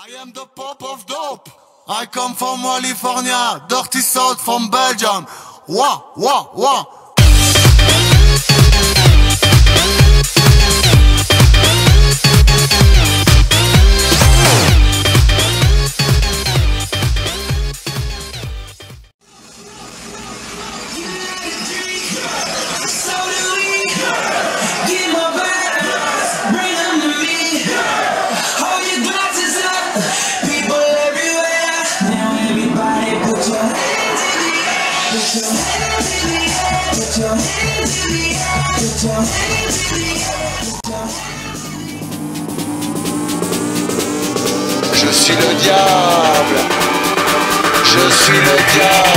I am the pop of dope. I come from California, dirty south from Belgium. Wah, wah, wah. Je suis le diable. Je suis le diable.